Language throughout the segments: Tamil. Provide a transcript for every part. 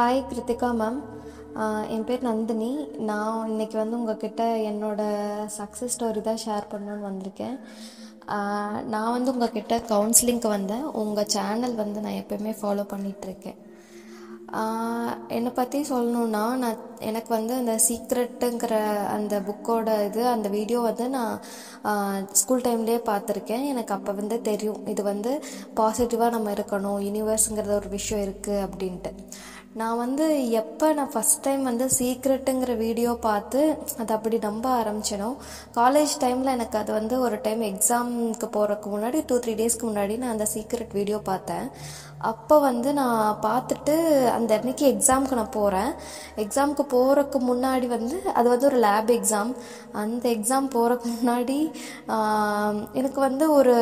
ஹாய் கிருத்திகா மேம் என் பேர் நந்தினி. நான் இன்னைக்கு வந்து உங்ககிட்ட என்னோடய சக்ஸஸ் ஸ்டோரி தான் ஷேர் பண்ணணுன்னு வந்திருக்கேன். நான் வந்து உங்ககிட்ட கவுன்சிலிங்க்கு வந்தேன். உங்கள் சேனல் வந்து நான் எப்பயுமே ஃபாலோ பண்ணிகிட்ருக்கேன் என்னை பற்றி சொல்லணுன்னா நான் எனக்கு வந்து அந்த சீக்ரெட்டுங்கிற அந்த புக்கோட இது அந்த வீடியோ வந்து நான் ஸ்கூல் டைம்லேயே பார்த்துருக்கேன். எனக்கு அப்போ வந்து தெரியும். இது வந்து பாசிட்டிவாக நம்ம இருக்கணும். யூனிவர்ஸுங்கிறத ஒரு விஷயம் இருக்குது அப்படின்ட்டு. நான் வந்து எப்போ நான் ஃபஸ்ட் டைம் வந்து சீக்ரெட்டுங்கிற வீடியோ பார்த்து அதை அப்படி நம்ப ஆரம்பிச்சேனோ காலேஜ் டைமில் எனக்கு அது வந்து ஒரு டைம் எக்ஸாமுக்கு போகிறதுக்கு முன்னாடி டூ த்ரீ டேஸ்க்கு முன்னாடி நான் அந்த சீக்ரெட் வீடியோ பார்த்தேன். அப்போ வந்து நான் பார்த்துட்டு அந்த அன்னைக்கு எக்ஸாமுக்கு நான் போகிறேன் எக்ஸாமுக்கு போகிறதுக்கு முன்னாடி வந்து அது வந்து ஒரு லேப் எக்ஸாம் அந்த எக்ஸாம் போகிறக்கு முன்னாடி எனக்கு வந்து ஒரு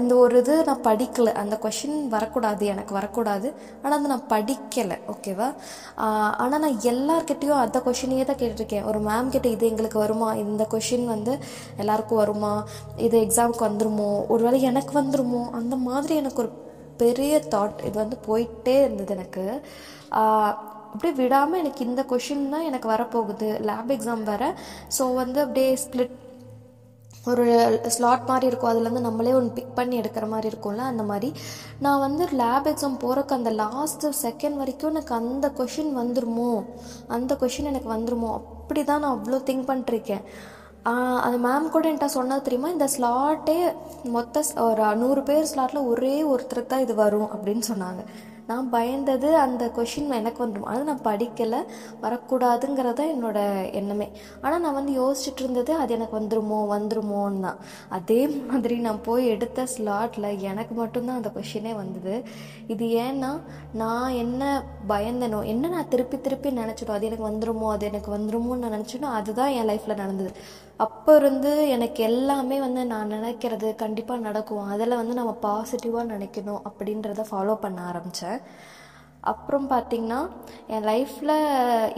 இந்த ஒரு இது நான் படிக்கலை. அந்த கொஷின் வரக்கூடாது எனக்கு வரக்கூடாது. ஆனால் அதை நான் படிக்கலை. ஓகேவா ஆனால் நான் எல்லார்கிட்டேயும் அந்த கொஷினையே தான் கேட்டிருக்கேன். ஒரு மேம் கிட்ட இது எங்களுக்கு வருமா? இந்த கொஷின் வந்து எல்லாருக்கும் வருமா? இது எக்ஸாமுக்கு வந்துருமோ? ஒருவேளை எனக்கு வந்துருமோ? அந்த மாதிரி எனக்கு ஒரு பெரிய தாட் இது வந்து போயிட்டே இருந்தது எனக்கு. அப்படியே விடாமல் எனக்கு இந்த கொஷின் தான் எனக்கு வரப்போகுது. லேப் எக்ஸாம் வேறு. ஸோ வந்து அப்படியே ஸ்ப்ளிட் ஒரு ஸ்லாட் மாதிரி இருக்கும். அதுலேருந்து நம்மளே ஒன்று பிக் பண்ணி எடுக்கிற மாதிரி இருக்கும்ல அந்த மாதிரி. நான் வந்து லேப் எக்ஸாம் போகிறக்கு அந்த லாஸ்ட் செகண்ட் வரைக்கும் எனக்கு அந்த கொஷின் வந்துருமோ? அந்த கொஷின் எனக்கு வந்துருமோ? அப்படி தான் நான் அவ்வளோ திங்க் பண்ணிட்டுருக்கேன். அந்த மேம் கூட என்கிட்ட சொன்னது தெரியுமா? இந்த ஸ்லாட்டே மொத்த ஒரு நூறு பேர் ஸ்லாட்டில் ஒரே ஒருத்தருக்கு தான் இது வரும் அப்படின்னு சொன்னாங்க. நான் பயந்தது அந்த கொஷின் எனக்கு வந்துடும் அது நான் படிக்கலை வரக்கூடாதுங்கிறது தான் எண்ணமே. ஆனால் நான் வந்து யோசிச்சுட்டு இருந்தது அது எனக்கு வந்துருமோ வந்துருமோன்னு. தான் அதே மாதிரி நான் போய் எடுத்த ஸ்லாட்டில் எனக்கு மட்டும்தான் அந்த கொஷினே வந்தது. இது ஏன்னா நான் என்ன பயந்தனோ என்ன நான் திருப்பி திருப்பி நினச்சிடும் அது எனக்கு வந்துருமோ அது எனக்கு வந்துருமோன்னு நான் நினச்சினோ அதுதான் என் லைஃப்பில் நடந்தது. அப்போ இருந்து எனக்கு எல்லாமே வந்து நான் நினைக்கிறது கண்டிப்பாக நடக்கும். அதில் வந்து நம்ம பாசிட்டிவாக நினைக்கணும் அப்படின்றத ஃபாலோ பண்ண ஆரம்பித்தேன் அப்புறம் பார்த்திங்கன்னா என் லைஃப்பில்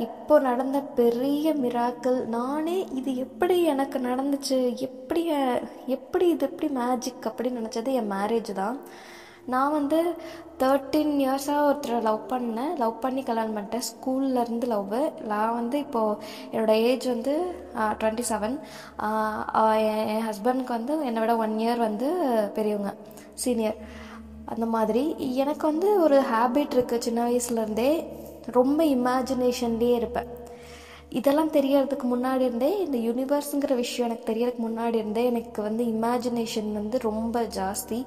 இப்போ நடந்த பெரிய மிராக்கள் நானே இது எப்படி எனக்கு நடந்துச்சு எப்படி எப்படி இது எப்படி மேஜிக் அப்படின்னு நினச்சது என் மேரேஜ் தான். நான் வந்து தேர்ட்டீன் இயர்ஸாக ஒருத்தரை லவ் பண்ணேன். லவ் பண்ணி கல்யாணம் பண்ணிட்டேன். ஸ்கூல்லேருந்து லவ் நான் வந்து இப்போது என்னோடய ஏஜ் வந்து டுவெண்ட்டி செவன் என் ஹஸ்பண்ட்க்கு வந்து என்னை விட ஒன் இயர் வந்து பெரியவங்க சீனியர் அந்த மாதிரி எனக்கு வந்து ஒரு ஹேபிட் இருக்குது சின்ன வயசுலேருந்தே ரொம்ப இமேஜினேஷன்லேயே இருப்பேன். இதெல்லாம் தெரியறதுக்கு முன்னாடி இருந்தே இந்த யூனிவர்ஸுங்கிற விஷயம் எனக்கு தெரியறதுக்கு முன்னாடி இருந்தே எனக்கு வந்து இமேஜினேஷன் வந்து ரொம்ப ஜாஸ்தி.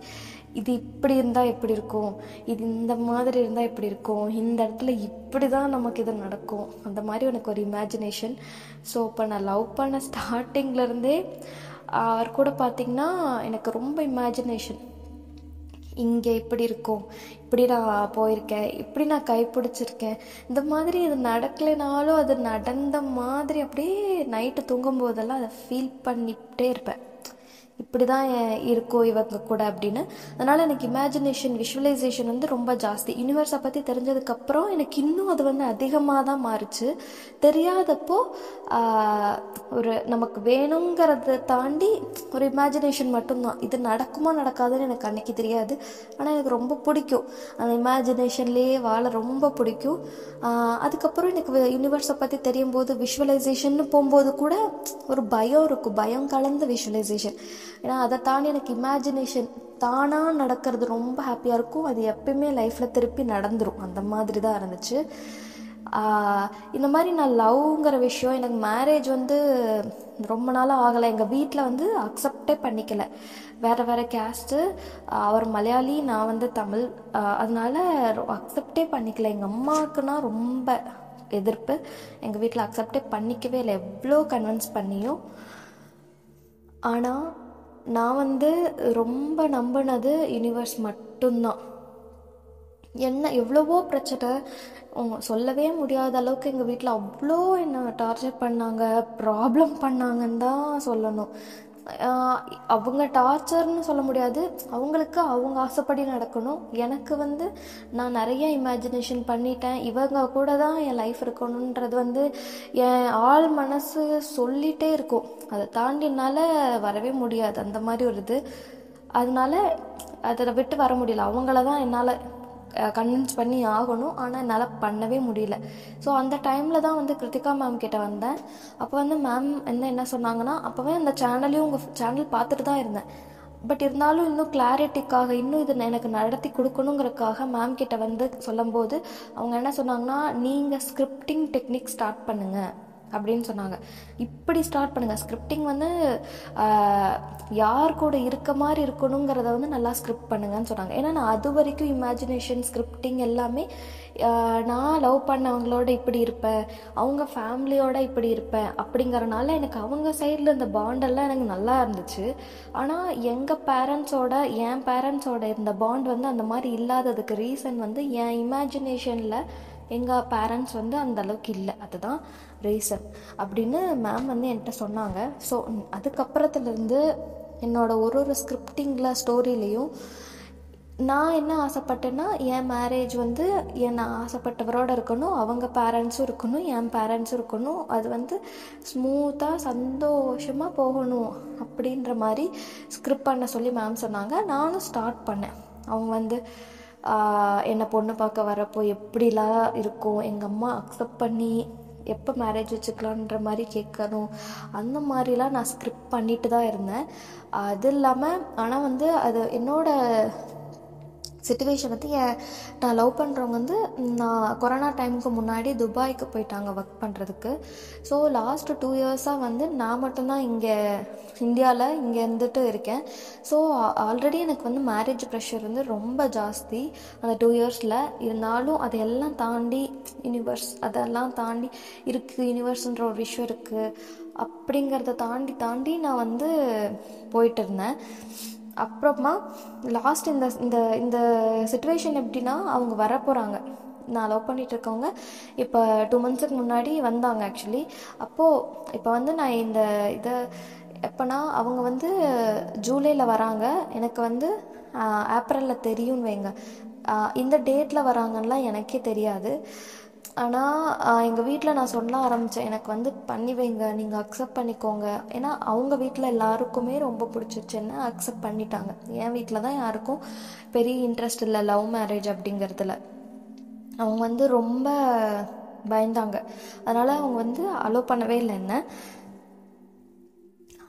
இது இப்படி இருந்தால் எப்படி இருக்கும்? இது இந்த மாதிரி இருந்தால் எப்படி இருக்கும்? இந்த இடத்துல இப்படி தான் நமக்கு இது நடக்கும். அந்த மாதிரி எனக்கு ஒரு இமேஜினேஷன் ஸோ இப்போ நான் லவ் பண்ண ஸ்டார்டிங்லேருந்தே அவர் கூட பார்த்திங்கன்னா எனக்கு ரொம்ப இமேஜினேஷன் இங்கே இப்படி இருக்கும். இப்படி நான் போயிருக்கேன். இப்படி நான் கைப்பிடிச்சிருக்கேன். இந்த மாதிரி இது நடக்கலைனாலும் அது நடந்த மாதிரி அப்படியே நைட்டு தூங்கும் போதெல்லாம் அதை ஃபீல் பண்ணிக்கிட்டே இருப்பேன். இப்படி தான் இருக்கும் இவங்க கூட அப்படின்னு. அதனால் எனக்கு இமேஜினேஷன் விஷுவலைசேஷன் வந்து ரொம்ப ஜாஸ்தி. யூனிவர்ஸை பற்றி தெரிஞ்சதுக்கப்புறம் எனக்கு இன்னும் அது வந்து அதிகமாக தான் மாறுச்சு. தெரியாதப்போ ஒரு நமக்கு வேணுங்கிறத தாண்டி ஒரு இமேஜினேஷன் மட்டும்தான். இது நடக்குமா நடக்காதுன்னு எனக்கு அன்னைக்கு தெரியாது. ஆனால் எனக்கு ரொம்ப பிடிக்கும். அந்த இமேஜினேஷன்லேயே வாழ ரொம்ப பிடிக்கும். அதுக்கப்புறம் எனக்கு யூனிவர்ஸை பற்றி தெரியும் போது விஷுவலைசேஷன் போகும்போது கூட ஒரு பயம் இருக்கும். பயம் கலந்த விஷுவலைசேஷன் ஏன்னா அதை தாண்டி எனக்கு இமேஜினேஷன் தானாக நடக்கிறது ரொம்ப ஹாப்பியாக இருக்கும். அது எப்பயுமே லைஃப்பில் திருப்பி நடந்துடும் அந்த மாதிரி தான் இருந்துச்சு. இந்த மாதிரி நான் லவ்ங்கிற விஷயம் எனக்கு மேரேஜ் வந்து ரொம்ப நாளாக ஆகலை. எங்கள் வீட்டில் வந்து அக்செப்டே பண்ணிக்கல. வேறு வேறு கேஸ்ட்டு அவர் மலையாளி நான் வந்து தமிழ். அதனால் அதனால அக்செப்டே பண்ணிக்கல. எங்கள் அம்மாவுக்குன்னா ரொம்ப எதிர்ப்பு. எங்கள் வீட்டில் அக்செப்டே பண்ணிக்கவே இல்லை. எவ்வளோ கன்வின்ஸ் பண்ணியும். ஆனால் நான் வந்து ரொம்ப நம்பினது யூனிவர்ஸ் மட்டும்தான். என்ன எவ்வளவோ பிரச்சனை. அவங்க சொல்லவே முடியாத அளவுக்கு எங்கள் வீட்டில் அவ்வளோ என்ன டார்ச்சர் பண்ணாங்க ப்ராப்ளம் பண்ணாங்கன்னு தான் சொல்லணும். அவங்க டார்ச்சர்னு சொல்ல முடியாது. அவங்களுக்கு அவங்க ஆசைப்படி நடக்கணும். எனக்கு வந்து நான் நிறைய இமேஜினேஷன் பண்ணிட்டேன். இவங்க கூட தான் என் லைஃப் இருக்கணுன்றது வந்து என் ஆள் மனசு சொல்லிகிட்டே இருக்கும். அதை தாண்டி என்னால் வரவே முடியாது. அந்த மாதிரி ஒரு இது. அதனால அதை விட்டு வர முடியல. அவங்கள தான் என்னால் கன்வின்ஸ் பண்ணி ஆகணும். ஆனால் என்னால் பண்ணவே முடியல. ஸோ அந்த டைமில் தான் வந்து கிருத்திகா மேம் கிட்டே வந்தேன். அப்போ வந்து மேம் என்ன என்ன சொன்னாங்கன்னா அப்போவே அந்த சேனலையும் உங்கள் சேனல் பார்த்துட்டு தான் இருந்தேன். பட் இருந்தாலும் இன்னும் கிளாரிட்டிக்காக இன்னும் இது எனக்கு நடத்தி கொடுக்கணுங்கிறதுக்காக மேம் கிட்ட வந்து சொல்லும்போது அவங்க என்ன சொன்னாங்கன்னா நீங்கள் ஸ்கிரிப்டிங் டெக்னிக் ஸ்டார்ட் பண்ணுங்கள் அப்படின்னு சொன்னாங்க. இப்படி ஸ்டார்ட் பண்ணுங்கள் ஸ்கிரிப்டிங் வந்து யார் கூட இருக்க மாதிரி இருக்கணுங்கிறத வந்து நல்லா ஸ்கிரிப்ட் பண்ணுங்கன்னு சொன்னாங்க. ஏன்னா நான் அது வரைக்கும் இமேஜினேஷன் ஸ்கிரிப்டிங் எல்லாமே நான் லவ் பண்ணவங்களோட இப்படி இருப்பேன். அவங்க ஃபேமிலியோட இப்படி இருப்பேன். அப்படிங்கறனால எனக்கு அவங்க சைடில் இந்த பாண்டெல்லாம் எனக்கு நல்லா இருந்துச்சு. ஆனால் எங்கள் பேரண்ட்ஸோட என் பேரண்ட்ஸோட இருந்த பாண்ட் வந்து அந்த மாதிரி இல்லாததுக்கு ரீசன் வந்து என் இமேஜினேஷனில் எங்கள் பேரண்ட்ஸ் வந்து அந்த அளவுக்கு இல்லை. அதுதான் ரீசன் அப்படின்னு மேம் வந்து என்கிட்ட சொன்னாங்க. ஸோ அதுக்கப்புறத்துலேருந்து என்னோட ஒரு ஒரு ஸ்கிரிப்டிங்கில் ஸ்டோரியிலையும் நான் என்ன ஆசைப்பட்டேன்னா என் மேரேஜ் வந்து என் நான் ஆசைப்பட்டவரோட இருக்கணும் அவங்க பேரண்ட்ஸும் இருக்கணும் என் பேரண்ட்ஸும் இருக்கணும். அது வந்து ஸ்மூத்தாக சந்தோஷமாக போகணும் அப்படின்ற மாதிரி ஸ்கிரிப்ட் பண்ண சொல்லி மேம் சொன்னாங்க. நானும் ஸ்டார்ட் பண்ணேன். அவங்க வந்து என்னை பொண்ணு பார்க்க வரப்போ எப்படிலாம் இருக்கும்? எங்கள் அம்மா அக்செப்ட் பண்ணி எப்போ மேரேஜ் வச்சுக்கலான்ற மாதிரி கேட்கணும். அந்த மாதிரிலாம் நான் ஸ்கிரிப்ட் பண்ணிட்டு தான் இருந்தேன். அது இல்லாமல் ஆனால் வந்து அது என்னோட சுச்சுவேஷன் வந்து என் நான் லவ் பண்ணுறவங்க வந்து நான் கொரோனா டைமுக்கு முன்னாடி துபாய்க்கு போயிட்டாங்க ஒர்க் பண்ணுறதுக்கு ஸோ லாஸ்ட் டூ இயர்ஸாக வந்து நான் மட்டும்தான் இங்கே இந்தியாவில் இங்கே இருந்துட்டு இருக்கேன். ஸோ ஆல்ரெடி எனக்கு வந்து மேரேஜ் ப்ரெஷர் வந்து ரொம்ப ஜாஸ்தி. அந்த டூ இயர்ஸில் இருந்தாலும் அதையெல்லாம் தாண்டி யூனிவர்ஸ் அதெல்லாம் தாண்டி இருக்குது யூனிவர்ஸ்ன்ற ஒரு விஷயம் இருக்குது அப்படிங்கிறத தாண்டி தாண்டி நான் வந்து போயிட்டு இருந்தேன். அப்புறமா லாஸ்ட் இந்த இந்த இந்த சுச்சுவேஷன் எப்படின்னா அவங்க வர போகிறாங்க நான் லவ் பண்ணிட்டு இருக்கவங்க இப்போ டூ மந்த்ஸுக்கு முன்னாடி வந்தாங்க ஆக்சுவலி அப்போது இப்போ வந்து நான் இந்த இதை எப்போனா அவங்க வந்து ஜூலையில் வராங்க. எனக்கு வந்து ஏப்ரலில் தெரியும்னு வைங்க. இந்த டேட்டில் வராங்கன்னெலாம் எனக்கே தெரியாது. ஆனால் எங்கள் வீட்டில் நான் சொல்ல ஆரம்பித்தேன் எனக்கு வந்து பண்ணி வைங்க நீங்கள் அக்செப்ட் பண்ணிக்கோங்க. ஏன்னா அவங்க வீட்டில் எல்லாருக்குமே ரொம்ப பிடிச்சிருச்சு என்ன அக்செப்ட் பண்ணிட்டாங்க. என் வீட்டில் தான் யாருக்கும் பெரிய இன்ட்ரெஸ்ட் இல்லை லவ் மேரேஜ் அப்படிங்கிறதுல. அவங்க வந்து ரொம்ப பயந்தாங்க. அதனால் அவங்க வந்து அலோவ் பண்ணவே இல்லை என்ன.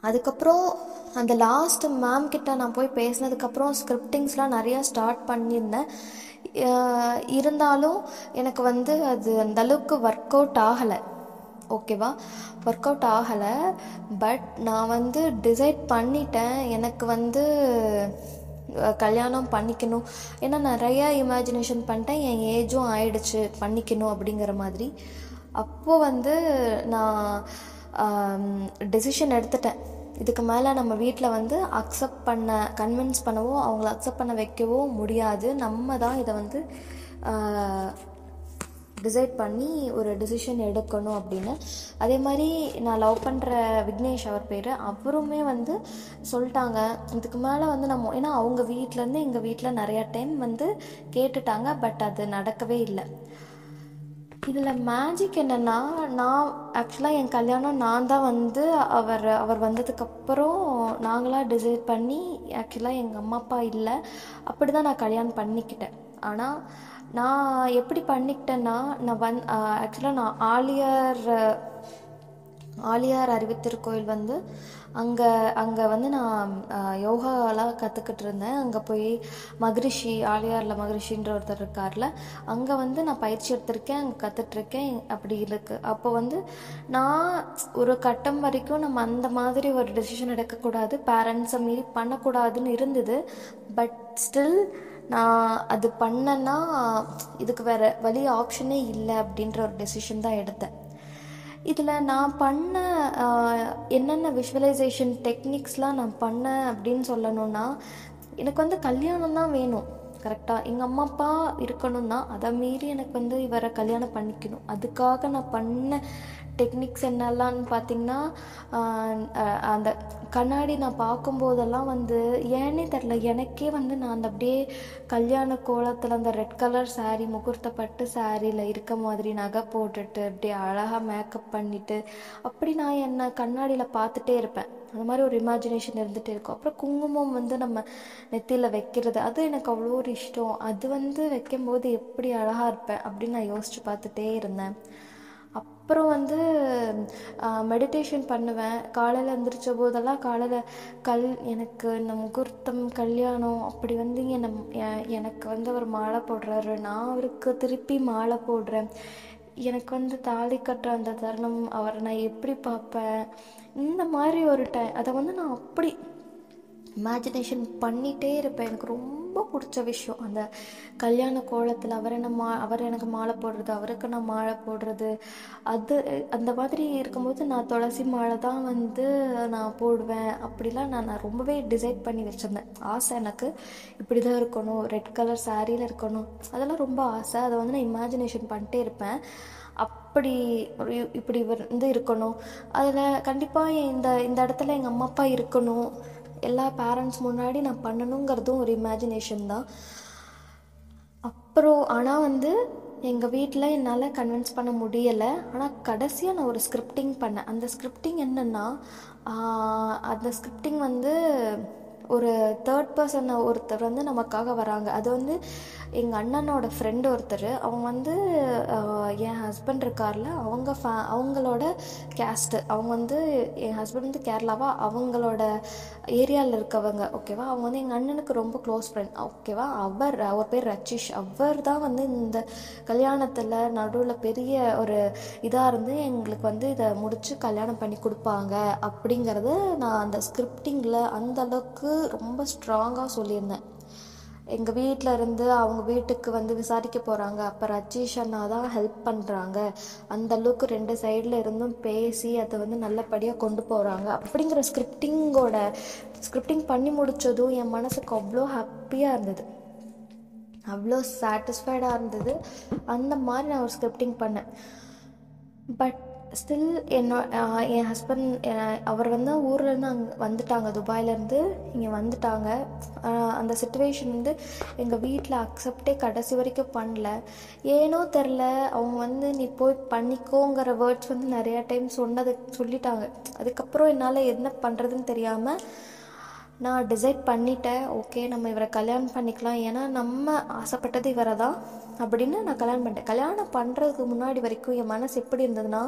அதுக்கப்புறம் அந்த லாஸ்ட் மேம் கிட்ட நான் போய் பேசினதுக்கப்புறம் ஸ்கிரிப்டிங்ஸ்லாம் நிறையா ஸ்டார்ட் பண்ணியிருந்தேன். இருந்தாலும் எனக்கு வந்து அது அந்த அளவுக்கு ஒர்க் அவுட் ஆகலை. ஓகேவா ஒர்க் அவுட் ஆகலை. பட் நான் வந்து டிசைட் பண்ணிட்டேன். எனக்கு வந்து கல்யாணம் பண்ணிக்கணும். ஏன்னா நிறைய இமேஜினேஷன் பண்ணிட்டேன். என் ஏஜும் ஆயிடுச்சு. பண்ணிக்கணும் அப்படிங்கிற மாதிரி. அப்போது வந்து நான் டெசிஷன் எடுத்துட்டேன். இதுக்கு மேலே நம்ம வீட்டில் வந்து அக்செப்ட் பண்ண கன்வின்ஸ் பண்ணவோ அவங்கள அக்செப்ட் பண்ண வைக்கவோ முடியாது. நம்ம தான் இதை வந்து டிசைட் பண்ணி ஒரு டிசிஷன் எடுக்கணும் அப்படின்னு. அதே மாதிரி நான் லவ் பண்ணுற விக்னேஷ் அவர் பேர். அவருமே வந்து சொல்லிட்டாங்க. இதுக்கு மேலே வந்து நம்ம ஏன்னா அவங்க வீட்டிலேருந்து எங்கள் வீட்டில் நிறையா டைம் வந்து கேட்டுட்டாங்க. பட் அது நடக்கவே இல்லை. இதில் மேஜிக் என்னென்னா நான் ஆக்சுவலாக என் கல்யாணம் நான் தான் வந்து அவர் அவர் வந்ததுக்கப்புறம் நாங்களாக டிசைட் பண்ணி ஆக்சுவலாக எங்கள் அம்மா அப்பா இல்லை. அப்படி தான் நான் கல்யாணம் பண்ணிக்கிட்டேன். ஆனால் நான் எப்படி பண்ணிக்கிட்டேன்னா நான் வந் ஆக்சுவலாக நான் ஆலியர் ஆலியார் அறிவித்திருக்கோயில் வந்து அங்கே அங்கே வந்து நான் யோகாலாம் கற்றுக்கிட்டு இருந்தேன் அங்கே போய் மகரிஷி ஆலியாரில் மகரிஷின்ற ஒருத்தர் இருக்கார்ல அங்கே வந்து நான் பயிற்சி எடுத்திருக்கேன் அங்கே கற்றுட்ருக்கேன் அப்படி இருக்குது அப்போ வந்து நான் ஒரு கட்டம் வரைக்கும் நம்ம அந்த மாதிரி ஒரு டெசிஷன் எடுக்கக்கூடாது பேரண்ட்ஸை மீறி பண்ணக்கூடாதுன்னு இருந்தது. பட் ஸ்டில் நான் அது பண்ணேன்னா இதுக்கு வேறு வழி ஆப்ஷனே இல்லை அப்படின்ற ஒரு டெசிஷன் தான் எடுத்தேன். இதில் நான் பண்ண என்னென்ன விஷுவலைசேஷன் டெக்னிக்ஸ்லாம் நான் பண்ணேன் அப்படின்னு சொல்லணும்னா எனக்கு வந்து கல்யாணம் தான் வேணும் கரெக்டாக எங்கள் அம்மா அப்பா இருக்கணும் தான் அதை மீறி எனக்கு வந்து இவரை கல்யாணம் பண்ணிக்கணும். அதுக்காக நான் பண்ண டெக்னிக்ஸ் என்னெல்லாம்னு பார்த்தீங்கன்னா அந்த கண்ணாடி நான் பார்க்கும்போதெல்லாம் வந்து ஏன்னே தெரில எனக்கே வந்து நான் அந்த அப்படியே கல்யாண கோலத்தில் அந்த ரெட் கலர் சாரீ முகூர்த்தப்பட்டு சாரியில் இருக்க மாதிரி நகை போட்டுட்டு அப்படியே அழகாக மேக்கப் பண்ணிவிட்டு அப்படி நான் என்னை கண்ணாடியில் பார்த்துட்டே இருப்பேன். அந்த மாதிரி ஒரு இமேஜினேஷன் இருந்துகிட்டே இருக்கும். அப்புறம் குங்குமம் வந்து நம்ம நெத்தியில் வைக்கிறது அது எனக்கு அவ்வளோ ஒரு இஷ்டம். அது வந்து வைக்கும்போது எப்படி அழகாக இருப்பேன் அப்படின்னு நான் யோசித்து பார்த்துட்டே இருந்தேன். அப்புறம் வந்து மெடிடேஷன் பண்ணுவேன். காலையில் எந்திரிச்ச போதெல்லாம் காலையில் கல் எனக்கு இந்த முகூர்த்தம் கல்யாணம் அப்படி வந்து என்னை எனக்கு வந்து அவர் மாலை போடுறாரு. நான் அவருக்கு திருப்பி மாலை போடுறேன். எனக்கு வந்து தாலி கட்டுற அந்த தருணம் அவரை நான் எப்படி பார்ப்பேன்? இந்த மாதிரி ஒரு டைம் அதை வந்து நான் அப்படி இமேஜினேஷன் பண்ணிகிட்டே இருப்பேன். எனக்கு ரொம்ப பிடிச்ச விஷயம். அந்த கல்யாண கோலத்தில் அவர் என்ன மா அவர் எனக்கு மாலை போடுறது அவருக்கு நான் மாலை போடுறது. அது அந்த மாதிரி இருக்கும்போது நான் துளசி மாலை தான் வந்து நான் போடுவேன். அப்படிலாம் நான் நான் ரொம்பவே டிசைட் பண்ணி வச்சுருந்தேன். ஆசை எனக்கு இப்படி தான் இருக்கணும் ரெட் கலர் சாரியில் இருக்கணும். அதெல்லாம் ரொம்ப ஆசை. அதை வந்து நான் இமேஜினேஷன் பண்ணிட்டே இருப்பேன். அப்படி இப்படி வந்து இருக்கணும். அதில் கண்டிப்பாக இந்த இந்த இடத்துல எங்கள் அம்மா அப்பா இருக்கணும். எல்லா பேரண்ட்ஸ் முன்னாடி நான் பண்ணணுங்கிறதும் ஒரு இமேஜினேஷன் தான். அப்புறம் ஆனால் வந்து எங்கள் வீட்டில் என்னால் கன்வின்ஸ் பண்ண முடியலை. ஆனால் கடைசியாக நான் ஒரு ஸ்கிரிப்டிங் பண்ணேன். அந்த ஸ்கிரிப்டிங் என்னென்னா அந்த ஸ்கிரிப்டிங் வந்து ஒரு தேர்ட் பர்சன் ஒருத்தர் வந்து நமக்காக வராங்க. அது வந்து எங்கள் அண்ணனோட ஃப்ரெண்டு ஒருத்தர் அவங்க வந்து என் ஹஸ்பண்ட் இருக்கார்ல அவங்க ஃபே அவங்களோட கேஸ்ட்டு அவங்க வந்து என் ஹஸ்பண்ட் வந்து கேரளாவா? அவங்களோட ஏரியாவில் இருக்கவங்க ஓகேவா அவங்க வந்து எங்கள் அண்ணனுக்கு ரொம்ப க்ளோஸ் ஃப்ரெண்ட் ஓகேவா அவர் அவர் பேர் ரச்சிஷ். அவர் தான் வந்து இந்த கல்யாணத்தில் நடுவில் பெரிய ஒரு இதாக இருந்து எங்களுக்கு வந்து இதை முடித்து கல்யாணம் பண்ணி கொடுப்பாங்க அப்படிங்கிறது நான் அந்த ஸ்கிரிப்டிங்கில் அந்த அளவுக்கு ரொம்ப ஸ்ட்ராங்காக சொல்லியிருந்தேன். எங்கள் வீட்டில் இருந்து அவங்க வீட்டுக்கு வந்து விசாரிக்க போகிறாங்க அப்போ ரஜீஷ் அண்ணா தான் ஹெல்ப் பண்ணுறாங்க அந்த அளவுக்கு ரெண்டு சைடில் இருந்தும் பேசி அதை வந்து நல்லபடியாக கொண்டு போகிறாங்க அப்படிங்கிற ஸ்கிரிப்டிங்கோட ஸ்கிரிப்டிங் பண்ணி முடித்ததும் என் மனசுக்கு அவ்வளோ ஹாப்பியாக இருந்தது. அவ்வளோ சாட்டிஸ்ஃபைடாக இருந்தது. அந்த மாதிரி நான் ஒரு ஸ்கிரிப்டிங் பண்ணேன். பட் ஸ்டில் என்னோ என் ஹஸ்பண்ட் அவர் வந்து ஊர்லேருந்து அங்கே வந்துட்டாங்க. துபாயிலேருந்து இங்கே வந்துட்டாங்க. அந்த சுச்சுவேஷன் வந்து எங்கள் வீட்டில் அக்செப்டே கடைசி வரைக்கும் பண்ணல. ஏனோ தெரில அவங்க வந்து நீ போய் பண்ணிக்கோங்கிற வேர்ட்ஸ் வந்து நிறையா டைம் சொன்னது சொல்லிட்டாங்க. அதுக்கப்புறம் என்னால் என்ன பண்ணுறதுன்னு தெரியாமல் நான் டிசைட் பண்ணிட்டேன். ஓகே நம்ம இவரை கல்யாணம் பண்ணிக்கலாம். ஏன்னா நம்ம ஆசைப்பட்டது இவரை தான் அப்படின்னு நான் கல்யாணம் பண்ணிட்டேன். கல்யாணம் பண்ணுறதுக்கு முன்னாடி வரைக்கும் என் மனசு எப்படி இருந்ததுன்னா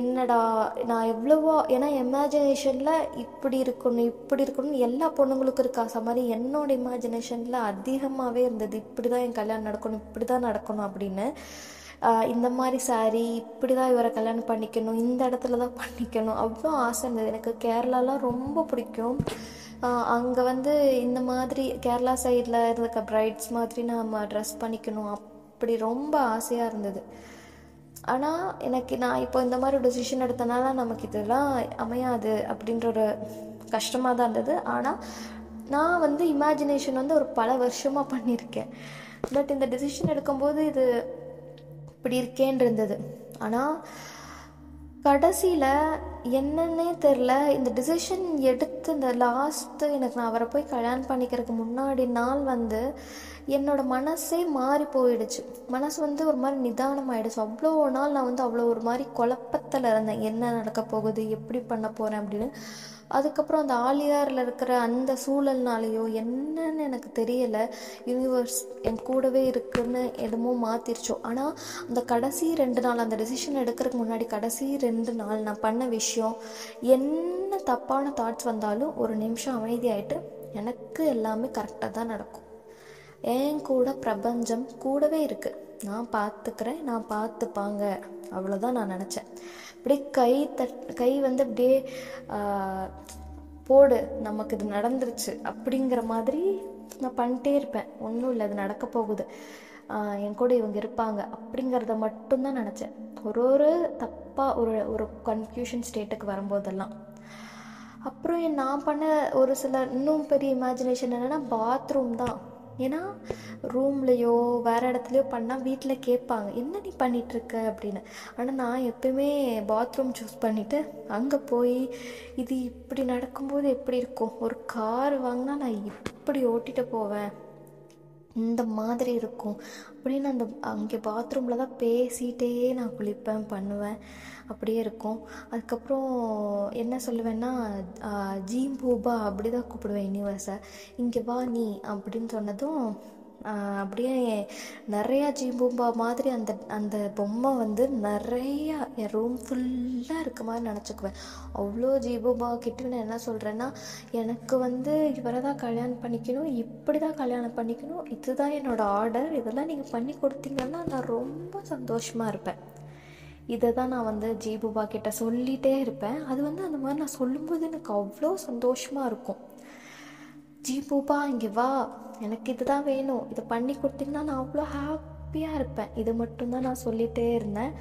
என்னடா நான் எவ்வளவோ ஏன்னா இமேஜினேஷனில் இப்படி இருக்கணும் இப்படி இருக்கணும் எல்லா பொண்ணுங்களுக்கும் இருக்க ஆசை மாதிரி என்னோட இமேஜினேஷனில் அதிகமாகவே இருந்தது. இப்படி தான் என் கல்யாணம் நடக்கணும் இப்படி தான் நடக்கணும் அப்படின்னு. இந்த மாதிரி சாரி இப்படி தான் இவரை கல்யாணம் பண்ணிக்கணும் இந்த இடத்துல தான் பண்ணிக்கணும். அவ்வளோ ஆசை இருந்தது. எனக்கு கேரளாலாம் ரொம்ப பிடிக்கும். அங்கே வந்து இந்த மாதிரி கேரளா சைடில் இருக்க பிரைட்ஸ் மாதிரி நம்ம ட்ரெஸ் பண்ணிக்கணும். அப்படி ரொம்ப ஆசையாக இருந்தது. ஆனால் எனக்கு நான் இப்போ இந்த மாதிரி டெசிஷன் எடுத்தனால நமக்கு இதெல்லாம் அமையாது அப்படின்ற ஒரு கஷ்டமாக தான் இருந்தது. ஆனால் நான் வந்து இமேஜினேஷன் வந்து ஒரு பல வருஷமாக பண்ணியிருக்கேன். பட் இந்த டெசிஷன் எடுக்கும்போது இது இப்படி இருக்கேன்னு இருந்தது. ஆனால் கடைசியில் என்னன்னே தெரில. இந்த டிசிஷன் எடுத்து இந்த லாஸ்ட்டு எனக்கு நான் அவரை போய் கல்யாணம் பண்ணிக்கிறதுக்கு முன்னாடி நாள் வந்து என்னோட மனசே மாறி போயிடுச்சு. மனசு வந்து ஒரு மாதிரி நிதானமாயிடுச்சு. அவ்வளோ நாள் நான் வந்து அவ்வளோ ஒரு மாதிரி குழப்பத்தில் இருந்தேன். என்ன நடக்க போகுது? எப்படி பண்ண போகிறேன் அப்படின்னு. அதுக்கப்புறம் அந்த ஆலியாரில் இருக்கிற அந்த சூழல்னாலேயோ என்னன்னு எனக்கு தெரியலை. யூனிவர்ஸ் என் கூடவே இருக்குன்னு என்னமோ மாற்றிருச்சோ ஆனால் அந்த கடைசி ரெண்டு நாள் அந்த டெசிஷன் எடுக்கிறதுக்கு முன்னாடி கடைசி ரெண்டு நாள் நான் பண்ண விஷயம் என்ன தப்பான தாட்ஸ் வந்தாலும் ஒரு நிமிஷம் அமைதியாயிட்டு எனக்கு எல்லாமே கரெக்டாக தான் நடக்கும். என் கூட பிரபஞ்சம் கூடவே இருக்குது நான் பார்த்துக்கிறேன் நான் பார்த்துப்பாங்க அவ்வளோதான் நான் நினச்சேன். அப்படியே கை தட் கை வந்து அப்படியே போடு நமக்கு இது நடந்துருச்சு அப்படிங்கிற மாதிரி நான் பண்ணிட்டே இருப்பேன். ஒன்றும் இல்லை அது நடக்க போகுது. என் கூட இவங்க இருப்பாங்க அப்படிங்கிறத மட்டும்தான் நினச்சேன். ஒரு ஒரு தப்பாக ஒரு ஒரு கன்ஃபியூஷன் ஸ்டேட்டுக்கு வரும்போதெல்லாம். அப்புறம் என் நான் பண்ண ஒரு சில இன்னும் பெரிய இமேஜினேஷன் என்னென்னா பாத்ரூம் தான். ஏன்னா ரூம்லேயோ வேறு இடத்துலையோ பண்ணால் வீட்டில் கேட்பாங்க என்ன நீ பண்ணிகிட்ருக்க அப்படின்னு. ஆனால் நான் எப்பயுமே பாத்ரூம் சூஸ் பண்ணிவிட்டு அங்கே போய் இது இப்படி நடக்கும்போது எப்படி இருக்கும்? ஒரு கார் வாங்கினா நான் இப்படி ஓட்டிகிட்டு போவேன். இந்த மாதிரி இருக்கும். அப்படின்னு அந்த அங்கே பாத்ரூமில் தான் பேசிகிட்டே நான் குளிப்பேன் பண்ணுவேன். அப்படியே இருக்கும். அதுக்கப்புறம் என்ன சொல்லுவேன்னா ஜீம்பூபா அப்படி தான் கூப்பிடுவேன் யூனிவர்ஸை இங்கே வா நீ அப்படின்னு சொன்னதும் அப்படியே நிறையா ஜீம்பூம்பா மாதிரி அந்த அந்த பொம்மை வந்து நிறையா என் ரூம் ஃபுல்லாக இருக்க மாதிரி நினச்சிக்குவேன். அவ்வளோ ஜீபூம்பா கிட்ட நான் என்ன சொல்கிறேன்னா எனக்கு வந்து இவரை தான் கல்யாணம் பண்ணிக்கணும் இப்படி தான் கல்யாணம் பண்ணிக்கணும் இதுதான் என்னோடய ஆர்டர் இதெல்லாம் நீங்கள் பண்ணி கொடுத்தீங்கன்னா நான் ரொம்ப சந்தோஷமாக இருப்பேன். இதை தான் நான் வந்து ஜீபூபா கிட்ட சொல்லிகிட்டே இருப்பேன். அது வந்து அந்த மாதிரி நான் சொல்லும்போது எனக்கு அவ்வளோ சந்தோஷமாக இருக்கும். ஜி பூபா இங்கே வா. எனக்கு இதுதான் வேணும். இதை பண்ணி கொடுத்தீங்கன்னா நான் அவ்வளோ ஹாப்பியாக இருப்பேன். இது மட்டும்தான் நான் சொல்லிகிட்டே இருந்தேன்.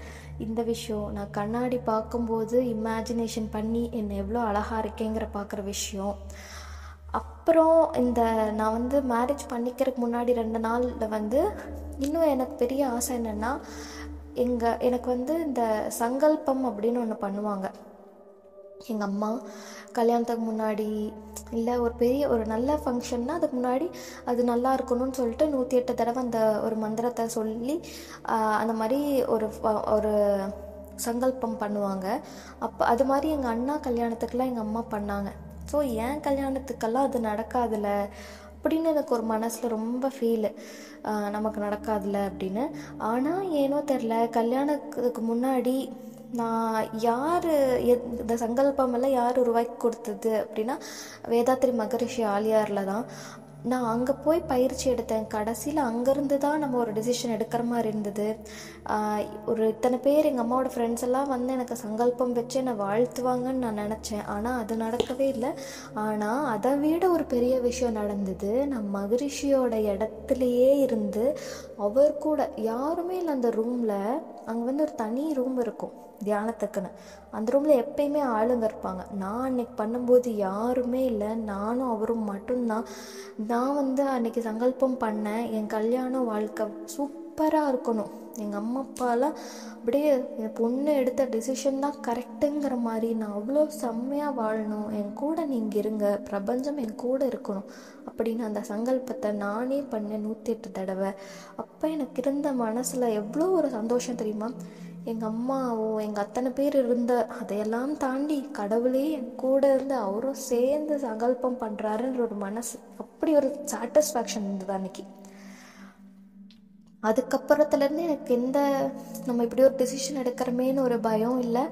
இந்த விஷயம் நான் கண்ணாடி பார்க்கும்போது இமேஜினேஷன் பண்ணி என்னை எவ்வளோ அழகாக இருக்கேங்கிற பார்க்குற விஷயம். அப்புறம் இந்த நான் வந்து மேரேஜ் பண்ணிக்கிறதுக்கு முன்னாடி ரெண்டு நாளில் வந்து இன்னும் எனக்கு பெரிய ஆசை என்னென்னா எங்கள் எனக்கு வந்து இந்த சங்கல்பம் அப்படின்னு ஒன்று பண்ணுவாங்க. எங்கள் அம்மா கல்யாணத்துக்கு முன்னாடி இல்லை ஒரு பெரிய ஒரு நல்ல ஃபங்க்ஷன்னா அதுக்கு முன்னாடி அது நல்லா இருக்கணும்னு சொல்லிட்டு நூற்றி எட்டு தடவை அந்த ஒரு மந்திரத்தை சொல்லி அந்த மாதிரி ஒரு ஒரு சங்கல்பம் பண்ணுவாங்க. அப்போ அது மாதிரி எங்கள் அண்ணா கல்யாணத்துக்கெலாம் எங்கள் அம்மா பண்ணாங்க. ஸோ என் கல்யாணத்துக்கெல்லாம் அது நடக்காதுல்ல அப்படின்னு எனக்கு ஒரு மனசில் ரொம்ப ஃபீலு நமக்கு நடக்காதுல்ல அப்படின்னு. ஆனால் ஏனோ தெரில கல்யாணத்துக்கு முன்னாடி நான் யார் இந்த சங்கல்பமெல்லாம் யார் உருவாக்கி கொடுத்தது அப்படின்னா வேதாத்ரி மகரிஷி ஆலியாரில் தான். நான் அங்கே போய் பயிற்சி எடுத்தேன். கடைசியில் அங்கேருந்து தான் நம்ம ஒரு டிசிஷன் எடுக்கிற மாதிரி இருந்தது. ஒரு இத்தனை பேர் எங்கள் அம்மாவோட ஃப்ரெண்ட்ஸ் எல்லாம் வந்து எனக்கு சங்கல்பம் வச்சு என்னை வாழ்த்துவாங்கன்னு நான் நினச்சேன். ஆனால் அது நடக்கவே இல்லை. ஆனால் அதை விட ஒரு பெரிய விஷயம் நடந்தது. நான் மகரிஷியோட இடத்துலையே இருந்து அவர் கூட யாருமே இல்லை அந்த ரூமில் அங்கே வந்து ஒரு தனி ரூம் இருக்கும் தியானத்துக்குன்னு. அந்த ரூமில் எப்பயுமே ஆளுங்க இருப்பாங்க. நான் அன்னைக்கு பண்ணும்போது யாருமே இல்லை. நானும் அவரும் மட்டும்தான். நான் வந்து அன்னைக்கு சங்கல்பம் பண்ணேன். என் கல்யாண வாழ்க்கை சூப்பராக இருக்கணும். எங்கள் அம்மா அப்பாலாம் அப்படியே என் பொண்ணு எடுத்த டிசிஷன் தான் கரெக்டுங்கிற மாதிரி நான் அவ்வளோ செம்மையாக வாழணும். என் கூட நீங்கள் இருங்க. பிரபஞ்சம் என் கூட இருக்கணும். அப்படின்னு அந்த சங்கல்பத்தை நானே பண்ணேன் நூற்றி எட்டு தடவை. அப்போ எனக்கு இருந்த மனசில் எவ்வளோ ஒரு சந்தோஷம் தெரியுமா? எங்கள் அம்மாவோ எங்கள் அத்தனை பேர் இருந்த அதையெல்லாம் தாண்டி கடவுளே என் கூட இருந்து அவரும் சேர்ந்து சங்கல்பம் பண்ணுறாருன்ற ஒரு மனசு. அப்படி ஒரு சாட்டிஸ்ஃபேக்ஷன் இருந்தது அன்னைக்கு. அதுக்கப்புறத்துலேருந்து எனக்கு எந்த நம்ம இப்படி ஒரு டெசிஷன் எடுக்கிறமேன்னு ஒரு பயம் இல்லை.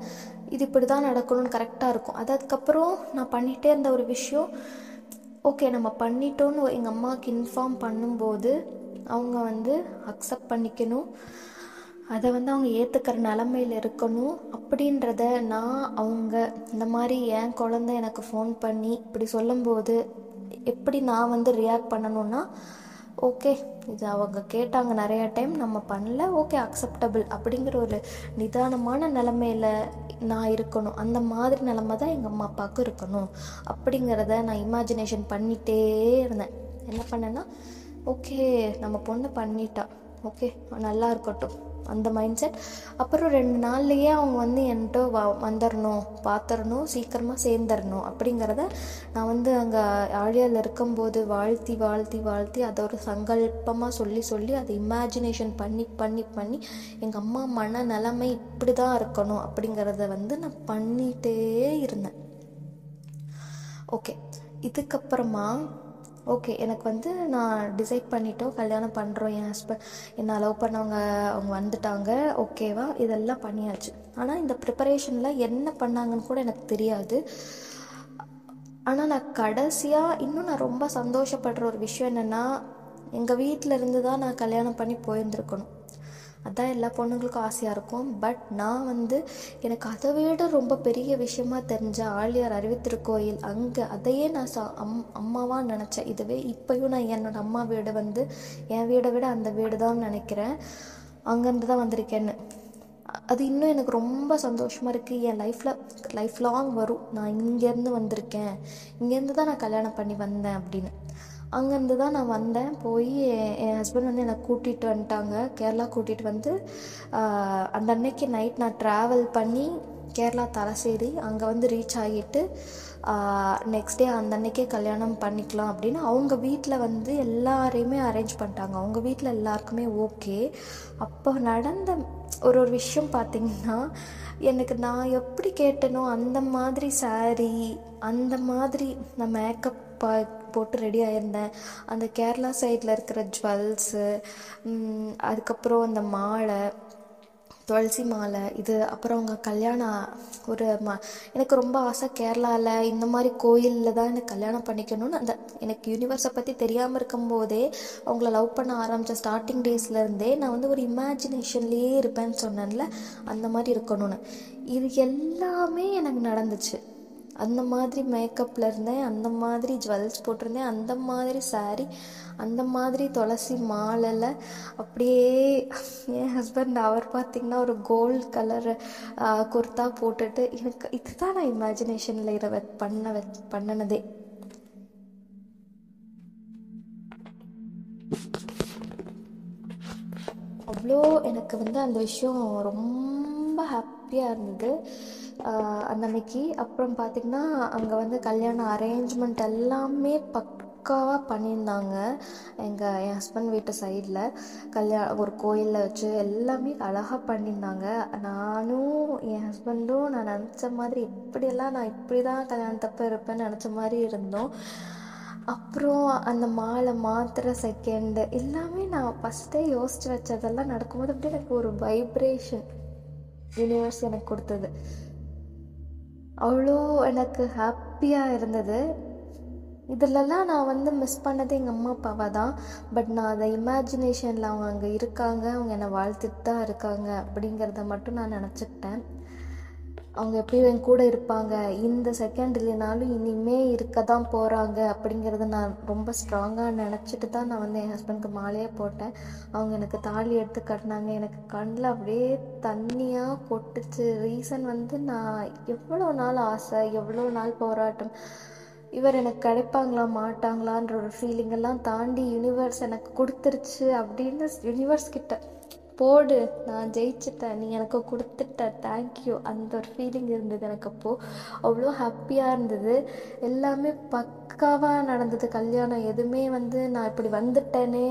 இது இப்படி தான் நடக்கணும்னு கரெக்டாக இருக்கும். அது அதுக்கப்புறம் நான் பண்ணிகிட்டே இருந்த ஒரு விஷயம் ஓகே நம்ம பண்ணிட்டோன்னு எங்கள் அம்மாவுக்கு இன்ஃபார்ம் பண்ணும்போது அவங்க வந்து அக்செப்ட் பண்ணிக்கணும். அதை வந்து அவங்க ஏற்றுக்கிற நிலமையில் இருக்கணும். அப்படின்றத நான் அவங்க இந்த மாதிரி என் குழந்த எனக்கு ஃபோன் பண்ணி இப்படி சொல்லும்போது எப்படி நான் வந்து ரியாக்ட் பண்ணணும்னா ஓகே இது அவங்க கேட்டாங்க நிறையா டைம் நம்ம பண்ணல ஓகே அக்செப்டபிள் அப்படிங்கிற ஒரு நிதானமான நிலமையில் நான் இருக்கணும். அந்த மாதிரி நிலமை தான் எங்கள் அம்மா அப்பாவுக்கும் இருக்கணும். அப்படிங்கிறத நான் இமேஜினேஷன் பண்ணிகிட்டே இருந்தேன். என்ன பண்ணேன்னா ஓகே நம்ம பொண்ணு பண்ணிட்டா. ஓகே நல்லா இருக்கட்டும். அந்த மைண்ட் செட் அப்புறம் ரெண்டு நாள்லேயே அவங்க வந்து என்கிட்ட வ வந்துடணும் பார்த்துடணும் சீக்கிரமாக சேர்ந்துடணும் அப்படிங்கிறத நான் வந்து அங்கே ஆழியால் இருக்கும்போது வாழ்த்தி வாழ்த்தி வாழ்த்தி அதை ஒரு சங்கல்பமாக சொல்லி சொல்லி அதை இமேஜினேஷன் பண்ணி பண்ணி பண்ணி எங்கள் அம்மா மன நிலைமை இப்படி தான் இருக்கணும் அப்படிங்கிறத வந்து நான் பண்ணிகிட்டே இருந்தேன். ஓகே இதுக்கப்புறமா ஓகே எனக்கு வந்து நான் டிசைட் பண்ணிட்டோம் கல்யாணம் பண்ணுறோம் என் ஹஸ்பண்ட் என்னை லவ் பண்ணவங்க அவங்க வந்துட்டாங்க ஓகேவா இதெல்லாம் பண்ணியாச்சு. ஆனால் இந்த ப்ரிப்பரேஷனில் என்ன பண்ணாங்கன்னு கூட எனக்கு தெரியாது. ஆனால் நான் கடைசியாக இன்னும் நான் ரொம்ப சந்தோஷப்படுற ஒரு விஷயம் என்னென்னா எங்கள் வீட்டில் இருந்து தான் நான் கல்யாணம் பண்ணி போயிருந்துருக்கணும். அதுதான் எல்லா பொண்ணுங்களுக்கும் ஆசையாக இருக்கும். பட் நான் வந்து எனக்கு அதை விட ரொம்ப பெரிய விஷயமா தெரிஞ்ச ஆழியார் அறிவித்திருக்கோயில் அங்கே அதையே நான் சா அம் அம்மாவாக நினச்சேன். இதுவே இப்போயும் நான் என்னோடய அம்மா வீடு வந்து என் வீடை விட அந்த வீடு தான் நினைக்கிறேன். அங்கேருந்து தான் வந்திருக்கேன்னு. அது இன்னும் எனக்கு ரொம்ப சந்தோஷமாக இருக்குது என் லைஃப்பில் லைஃப் லாங் வரும். நான் இங்கேருந்து வந்திருக்கேன். இங்கேருந்து தான் நான் கல்யாணம் பண்ணி வந்தேன் அப்படின்னு. அங்கேருந்து தான் நான் வந்தேன். போய் என் ஹஸ்பண்ட் வந்து என்னை கூட்டிகிட்டு வந்துட்டாங்க. கேரளா கூட்டிகிட்டு வந்து அந்த அன்னைக்கு நைட் நான் ட்ராவல் பண்ணி கேரளா தலசேரி அங்கே வந்து ரீச் ஆகிட்டு நெக்ஸ்ட் டே அந்த அன்னைக்கே கல்யாணம் பண்ணிக்கலாம் அப்படின்னு அவங்க வீட்டில் வந்து எல்லாரையுமே அரேஞ்ச் பண்ணிட்டாங்க. அவங்க வீட்டில் எல்லாருக்குமே ஓகே அப்போ நடந்த ஒரு ஒரு விஷயம் பார்த்திங்கன்னா எனக்கு நான் எப்படி கேட்டனோ அந்த மாதிரி saree அந்த மாதிரி நான் மேக்கப் போட்டு ரெடி ஆயிருந்தேன். அந்த கேரளா சைடில் இருக்கிற ஜுவல்ஸு அதுக்கப்புறம் அந்த மாலை துளசி மாலை இது அப்புறம் அவங்க கல்யாணம் ஒரு ம எனக்கு ரொம்ப ஆசை கேரளாவில் இந்த மாதிரி கோயிலில் தான் எனக்கு கல்யாணம் பண்ணிக்கணும்னு அந்த எனக்கு யூனிவர்ஸை பற்றி தெரியாமல் இருக்கும்போதே அவங்கள லவ் பண்ண ஆரம்பித்த ஸ்டார்டிங் டேஸ்லேருந்தே நான் வந்து ஒரு இமேஜினேஷன்லேயே இருப்பேன்னு சொன்னேன்ல அந்த மாதிரி இருக்கணும்னு. இது எல்லாமே எனக்கு நடந்துச்சு. அந்த மாதிரி மேக்கப்பில் இருந்தேன் அந்த மாதிரி ஜுவல்ஸ் போட்டிருந்தேன் அந்த மாதிரி saree அந்த மாதிரி துளசி மாலையில் அப்படியே என் ஹஸ்பண்ட் அவர் பார்த்திங்கன்னா ஒரு கோல்ட் கலர் குர்தா போட்டுட்டு எனக்கு இதுதான் நான் இமேஜினேஷனில் இதை வெ- பண்ண வெ பண்ணினதே. அவ்வளோ எனக்கு வந்து அந்த விஷயம் ரொம்ப ஹாப்பியாக இருந்தது. அன்னன்னைக்கு. அப்புறம் பார்த்திங்கன்னா அங்கே வந்து கல்யாண அரேஞ்ச்மெண்ட் எல்லாமே பக்காவாக பண்ணியிருந்தாங்க. எங்கள் என் ஹஸ்பண்ட் வீட்டு சைடில் கல்யாணம் ஒரு கோயிலில் வச்சு எல்லாமே அழகாக பண்ணியிருந்தாங்க. நானும் என் ஹஸ்பண்டும் நான் நினச்ச மாதிரி இப்படியெல்லாம் நான் இப்படி தான் கல்யாணத்தப்ப இருப்பேன்னு நினச்ச மாதிரி இருந்தோம். அப்புறம் அந்த மாலை மாத்திர செகண்டு எல்லாமே நான் ஃபஸ்ட்டே யோசிச்சு வச்சதெல்லாம் நடக்கும்போது அப்படியே எனக்கு ஒரு வைப்ரேஷன் யூனிவர்ஸ் எனக்கு கொடுத்தது. அவ்வளோ எனக்கு ஹாப்பியாக இருந்தது. இதிலலாம் நான் வந்து மிஸ் பண்ணது எங்கள் அம்மா அப்பாவை தான். பட் நான் அதை இமேஜினேஷனில் அவங்க அங்கே இருக்காங்க அவங்க என்னை வாழ்த்துட்டு தான் இருக்காங்க அப்படிங்கிறத மட்டும் நான் நினச்சிக்கிட்டேன். அவங்க எப்பயும் என் கூட இருப்பாங்க. இந்த செகண்ட் இல்லைனாலும் இனிமே இருக்க தான் போகிறாங்க அப்படிங்கிறத நான் ரொம்ப ஸ்ட்ராங்காக நினச்சிட்டு தான் நான் வந்து என் ஹஸ்பண்ட்க்கு மாலையே போட்டேன். அவங்க எனக்கு தாலி எடுத்து கட்டினாங்க. எனக்கு கண்ணில் அப்படியே தண்ணியாக கொட்டுச்சு. ரீசன் வந்து நான் எவ்வளோ நாள் ஆசை எவ்வளோ நாள் போராட்டம். இவர் எனக்கு கிடைப்பாங்களா மாட்டாங்களான்ற ஒரு ஃபீலிங்கெல்லாம் தாண்டி யூனிவர்ஸ் எனக்கு கொடுத்துருச்சு அப்படின்னு யூனிவர்ஸ் கிட்ட போடு நான் ஜெயிச்சிட்டேன் நீ எனக்கு கொடுத்துட்ட தேங்க்யூ அந்த ஒரு ஃபீலிங் இருந்தது எனக்கு அப்போது அவ்வளோ ஹாப்பியாக இருந்தது. எல்லாமே பக்காவாக நடந்தது. கல்யாணம் எதுவுமே வந்து நான் இப்படி வந்துட்டேனே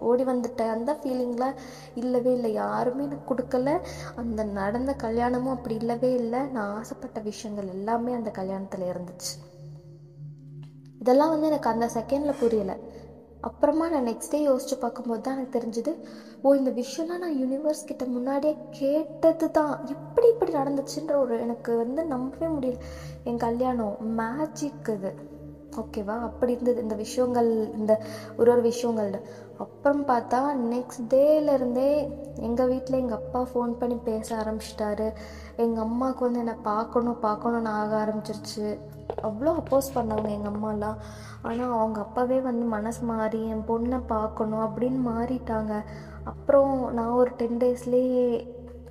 ஓடி வந்துட்டேன். அந்த ஃபீலிங்லாம் இல்லவே இல்லை. யாருமே எனக்கு கொடுக்கல. அந்த நடந்த கல்யாணமும் அப்படி இல்லவே இல்லை. நான் ஆசைப்பட்ட விஷயங்கள் எல்லாமே அந்த கல்யாணத்தில் இருந்துச்சு. இதெல்லாம் வந்து எனக்கு அந்த செகண்டில் புரியலை. அப்புறமா நான் நெக்ஸ்ட் டே யோசிச்சு பார்க்கும்போது தான் எனக்கு தெரிஞ்சுது ஓ இந்த விஷயம்லாம் நான் யூனிவர்ஸ் கிட்ட முன்னாடியே கேட்டது தான் எப்படி இப்படி நடந்துச்சுன்ற ஒரு எனக்கு வந்து நம்பவே முடியல. என் கல்யாணம் மேஜிக் இது. ஓகேவா அப்படி இருந்தது. இந்த விஷயங்கள் இந்த ஒரு ஒரு விஷயங்கள் அப்புறம் பார்த்தா நெக்ஸ்ட் டேலேருந்தே எங்கள் வீட்டில் எங்கள் அப்பா ஃபோன் பண்ணி பேச ஆரம்பிச்சிட்டாரு. எங்கள் அம்மாவுக்கு வந்து என்னை பார்க்கணும் பார்க்கணும்னு ஆக ஆரம்பிச்சிருச்சு. அவ்வளோ அப்போஸ் பண்ணாங்க எங்கள் அம்மாலாம். ஆனால் அவங்க அப்பாவே வந்து மனசு மாறி என் பொண்ணை பார்க்கணும் அப்படின்னு மாறிட்டாங்க. அப்புறம் நான் ஒரு டென் டேஸ்லேயே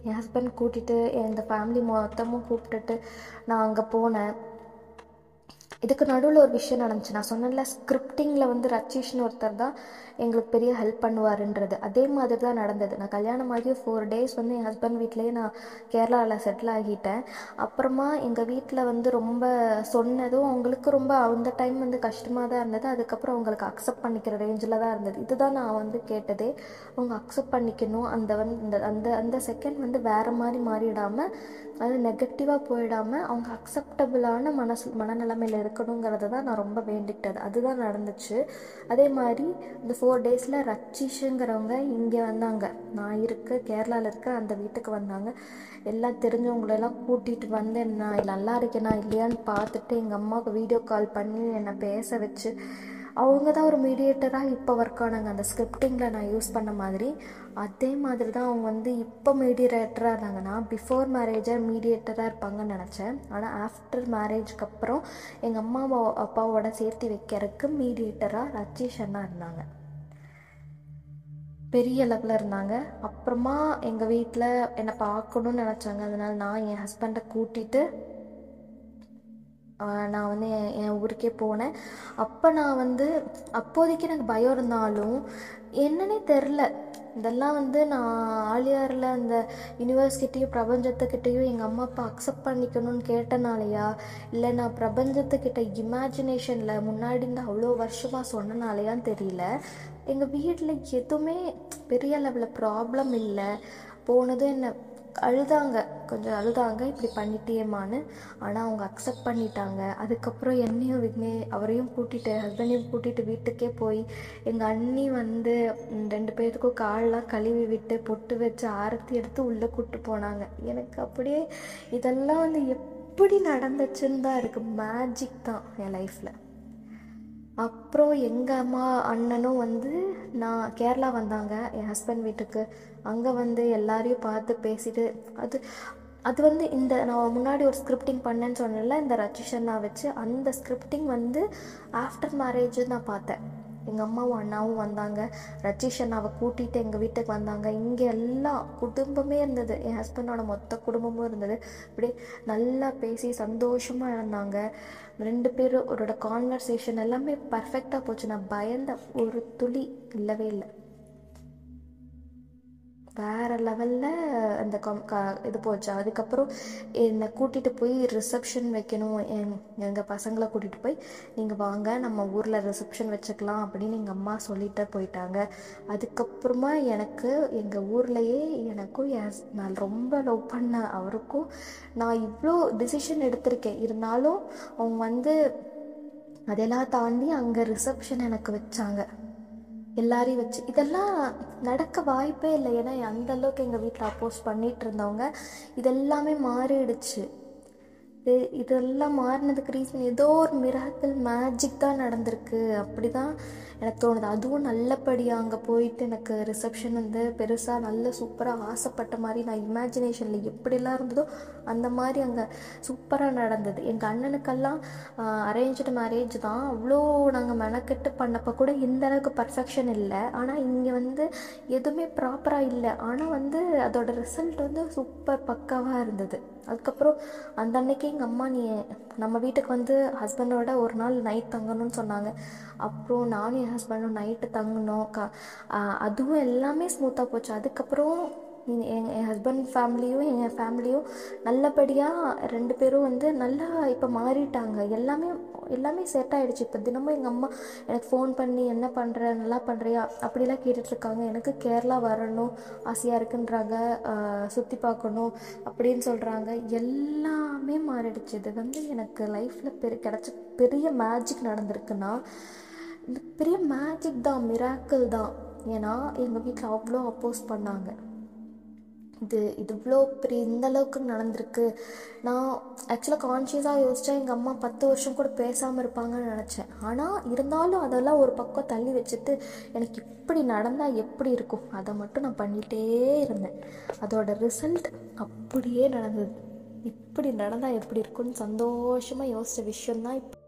என் ஹஸ்பண்ட் கூட்டிகிட்டு இந்த ஃபேமிலி மொத்தமும் கூப்பிட்டுட்டு நான் அங்கே போனேன். இதுக்கு நடுவில் ஒரு விஷயம் நடந்துச்சு. நான் சொன்னேன்ல ஸ்கிரிப்டிங்கில் வந்து ரச்சிஷ்னு ஒருத்தர் தான் எங்களுக்கு பெரிய ஹெல்ப் பண்ணுவாருன்றது. அதே மாதிரி தான் நடந்தது. நான் கல்யாணம் ஆகி ஃபோர் டேஸ் வந்து என் ஹஸ்பண்ட் வீட்லேயே நான் கேரளாவில் செட்டில் ஆகிட்டேன். அப்புறமா எங்கள் வீட்டில் வந்து ரொம்ப சொன்னதும் அவங்களுக்கு ரொம்ப அந்த டைம் வந்து கஷ்டமாக தான் இருந்தது. அதுக்கப்புறம் அவங்களுக்கு அக்செப்ட் பண்ணிக்கிற ரேஞ்சில் தான் இருந்தது. இதுதான் நான் வந்து கேட்டதே. அவங்க அக்செப்ட் பண்ணிக்கணும். அந்த வந்து அந்த அந்த செகண்ட் வந்து வேறு மாதிரி மாறிடாமல் அது நெகட்டிவாக போயிடாமல் அவங்க அக்செப்டபுளான மனசு மனநிலைமையில் இருக்கணுங்கிறத தான் நான் ரொம்ப வேண்டிக்கிட்டது. அதுதான் நடந்துச்சு. அதே மாதிரி இந்த ஃபோர் டேஸில் ரச்சிஷுங்கிறவங்க இங்கே வந்தாங்க. நான் இருக்க கேரளாவில் இருக்க அந்த வீட்டுக்கு வந்தாங்க. எல்லாம் தெரிஞ்சவங்களெல்லாம் கூட்டிகிட்டு வந்து நான் நல்லா இருக்கேனா இல்லையான்னு பார்த்துட்டு எங்கள் அம்மாவுக்கு வீடியோ கால் பண்ணி என்னை பேச வச்சு அவங்க தான் ஒரு மீடியேட்டராக இப்போ ஒர்க் ஆனாங்க. அந்த ஸ்கிரிப்டிங்கில் நான் யூஸ் பண்ண மாதிரி அதே மாதிரி தான் அவங்க வந்து இப்போ மீடியேட்டராக இருந்தாங்கன்னா பிஃபோர் மேரேஜாக மீடியேட்டராக இருப்பாங்கன்னு நினச்சேன். ஆனால் ஆஃப்டர் மேரேஜ்க்கு அப்புறம் எங்கள் அம்மா அப்பாவோட சேர்த்து வைக்கிறதுக்கு மீடியேட்டராக ரச்சீஷ் அண்ணா இருந்தாங்க. பெரிய லெவலில் இருந்தாங்க. அப்புறமா எங்கள் வீட்டில் என்னை பார்க்கணுன்னு நினச்சாங்க. அதனால் நான் என் ஹஸ்பண்டை கூட்டிகிட்டு நான் வந்து என் என் ஊருக்கே போனேன். அப்போ நான் வந்து அப்போதைக்கு எனக்கு பயம் இருந்தாலும் என்னன்னே தெரில இதெல்லாம் வந்து நான் ஆலியாரில் அந்த யூனிவர்ஸ்கிட்டையும் பிரபஞ்சத்துக்கிட்டேயும் எங்கள் அம்மா அப்பா அக்செப்ட் பண்ணிக்கணும்னு கேட்டனாலையா இல்லை நான் பிரபஞ்சத்துக்கிட்ட இமேஜினேஷனில் முன்னாடி இருந்து அவ்வளோ வருஷமாக சொன்னனாலையான்னு தெரியல. எங்கள் வீட்டில் எதுவுமே பெரிய லெவலில் ப்ராப்ளம் இல்லை. போனதும் என்ன அழுதாங்க. கொஞ்சம் அழுதாங்க இப்படி பண்ணிட்டியேம்மான்னு ஆனால் அவங்க அக்செப்ட் பண்ணிட்டாங்க. அதுக்கப்புறம் என்னையும் விக்னே அவரையும் கூட்டிகிட்டு ஹஸ்பண்டையும் கூட்டிகிட்டு வீட்டுக்கே போய் எங்கள் அண்ணி வந்து ரெண்டு பேர்த்துக்கும் கால்லாம் கழுவி விட்டு பொட்டு வச்சு ஆரத்தி எடுத்து உள்ளே கூப்பிட்டு போனாங்க. எனக்கு அப்படியே இதெல்லாம் வந்து எப்படி நடந்துச்சுன்னு தான் இருக்குது மேஜிக் தான் என் லைஃப்பில் அப்புறம் எங்கள் அம்மா அண்ணனும் வந்து நான் கேரளா வந்தாங்க. என் ஹஸ்பண்ட் வீட்டுக்கு. அங்கே வந்து எல்லாரையும் பார்த்து பேசிட்டு அது அது வந்து இந்த நான் முன்னாடி ஒரு ஸ்கிரிப்டிங் பண்ணேன்னு சொன்னேன்ல இந்த ரச்சிஷன் நான் வச்சு அந்த ஸ்கிரிப்டிங் வந்து ஆஃப்டர் மேரேஜ் நான் பார்த்தேன். எங்கள் அம்மாவும் அண்ணாவும் வந்தாங்க. ரஜீஷ் அண்ணாவை கூட்டிகிட்டு எங்கள் வீட்டுக்கு வந்தாங்க. இங்கே எல்லா குடும்பமே இருந்தது. என் ஹஸ்பண்டோட மொத்த குடும்பமும் இருந்தது. அப்படியே நல்லா பேசி சந்தோஷமாக இருந்தாங்க. ரெண்டு பேரும் அவரோட கான்வர்சேஷன் எல்லாமே பர்ஃபெக்டாக போச்சு. நான் பயந்த ஒரு துளி இல்லவே இல்லை. வேறு லெவலில் அந்த கம் க இது போச்சு. அதுக்கப்புறம் என்னை கூட்டிகிட்டு போய் ரிசப்ஷன் வைக்கணும். எங் எங்கள் பசங்களை கூட்டிகிட்டு போய் நீங்கள் வாங்க நம்ம ஊரில் ரிசப்ஷன் வச்சுக்கலாம் அப்படின்னு எங்கள் அம்மா சொல்லிட்டு போயிட்டாங்க. அதுக்கப்புறமா எனக்கு எங்கள் ஊர்லேயே எனக்கும் என் நான் ரொம்ப லவ் பண்ண அவருக்கும் நான் இவ்வளோ டிசிஷன் எடுத்திருக்கேன். இருந்தாலும் அவங்க வந்து அதெல்லாம் தாண்டி அங்கே ரிசப்ஷன் எனக்கு வச்சாங்க. எல்லாரையும் வச்சு இதெல்லாம் நடக்க வாய்ப்பே இல்லை. ஏன்னா அந்த அளவுக்கு எங்கள் வீட்டில் அப்போஸ் பண்ணிட்டு இருந்தவங்க இதெல்லாமே மாறிடுச்சு. இது இதெல்லாம் மாறினதுக்கு ரீசன் ஏதோ ஒரு மிராக்கள் மேஜிக் தான் நடந்திருக்கு. அப்படி தான் எனக்கு தோணுது. அதுவும் நல்லபடியாக அங்கே போயிட்டு எனக்கு ரிசப்ஷன் வந்து பெருசாக நல்ல சூப்பராக ஆசைப்பட்ட மாதிரி நான் இமேஜினேஷனில் எப்படிலாம் இருந்ததோ அந்த மாதிரி அங்கே சூப்பராக நடந்தது. எங்கள் அண்ணனுக்கெல்லாம் அரேஞ்சு மேரேஜ் தான். அவ்வளோ நாங்கள் மெனக்கெட்டு பண்ணப்போ கூட இந்த அளவுக்கு பர்ஃபெக்ஷன் இல்லை. ஆனால் இங்கே வந்து எதுவுமே ப்ராப்பராக இல்லை. ஆனால் வந்து அதோட ரிசல்ட் வந்து சூப்பர் பக்காவாக இருந்தது. அதுக்கப்புறம் அந்த அன்னைக்கு எங்கள் அம்மா நீ நம்ம வீட்டுக்கு வந்து ஹஸ்பண்டோட ஒரு நாள் நைட் தங்கணும்னு சொன்னாங்க. அப்புறம் நானும் என் ஹஸ்பண்டும் நைட்டு தங்கினோம். க அதுவும் எல்லாமே ஸ்மூத்தாக போச்சு. அதுக்கப்புறம் என் என் என் ஹஸ்பண்ட் ஃபேமிலியும் எங்கள் ஃபேமிலியும் நல்லபடியாக ரெண்டு பேரும் வந்து நல்லா இப்போ மாறிட்டாங்க. எல்லாமே எல்லாமே செட் ஆகிடுச்சு இப்போ தினமும் எங்கள் அம்மா எனக்கு ஃபோன் பண்ணி என்ன பண்ணுற நல்லா பண்ணுறியா அப்படிலாம் கேட்டுட்ருக்காங்க. எனக்கு கேரளா வரணும் ஆசையாக இருக்குன்றாங்க. சுற்றி பார்க்கணும் அப்படின்னு சொல்கிறாங்க எல்லாமே மாறிடுச்சு. இது வந்து எனக்கு லைஃப்பில் பெரிய கிடச்ச பெரிய மேஜிக் நடந்திருக்குன்னா பெரிய மேஜிக் தான் மிராக்கிள் தான். ஏன்னா எங்கள் வீட்டில் அவ்வளோ அப்போஸ் பண்ணாங்க. இது இது இவ்வளோ பெரிய இந்த அளவுக்கு நடந்திருக்கு. நான் ஆக்சுவலாக கான்ஷியஸாக யோசித்தேன் எங்கள் அம்மா பத்து வருஷம் கூட பேசாமல் இருப்பாங்கன்னு நினச்சேன். ஆனால் இருந்தாலும் அதெல்லாம் ஒரு பக்கம் தள்ளி வச்சுட்டு எனக்கு இப்படி நடந்தால் எப்படி இருக்கும்? அதை மட்டும் நான் பண்ணிகிட்டே இருந்தேன். அதோட ரிசல்ட் அப்படியே நடந்தது. இப்படி நடந்தால் எப்படி இருக்கும்னு சந்தோஷமாக யோசித்த விஷயந்தான் இப்போ